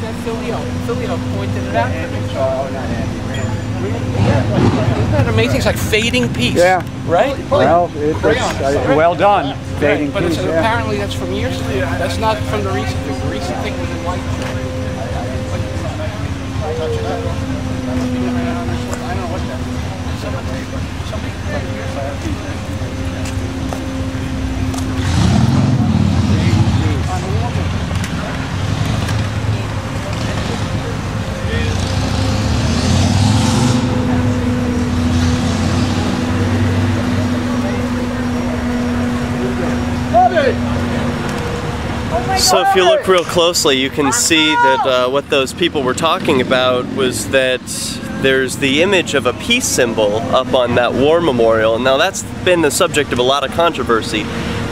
that pointed it out to. Oh, not Andy. Isn't that amazing? It's like fading peace. Yeah. Right? Well, it, it's, uh, well done. Fading But it's, piece, yeah. apparently that's from years ago. That's not from the recent thing. The recent thing was in white. So if you look real closely, you can see that uh, what those people were talking about was that there's the image of a peace symbol up on that war memorial. Now that's been the subject of a lot of controversy.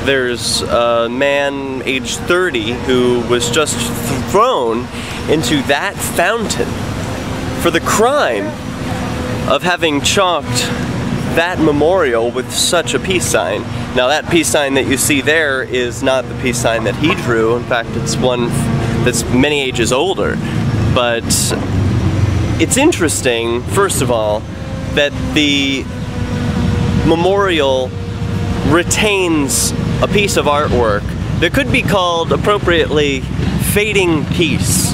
There's a man aged 30 who was just thrown into that fountain for the crime of having chalked that memorial with such a peace sign. Now that peace sign that you see there is not the peace sign that he drew. In fact, it's one that's many ages older. But it's interesting, first of all, that the memorial retains a piece of artwork that could be called appropriately fading peace.